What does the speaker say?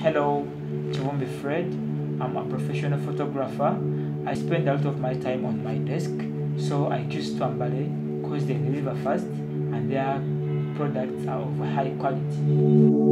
Hello, Chivumbi Fred. I'm a professional photographer. I spend a lot of my time on my desk, so I choose Twambale because they deliver fast and their products are of high quality.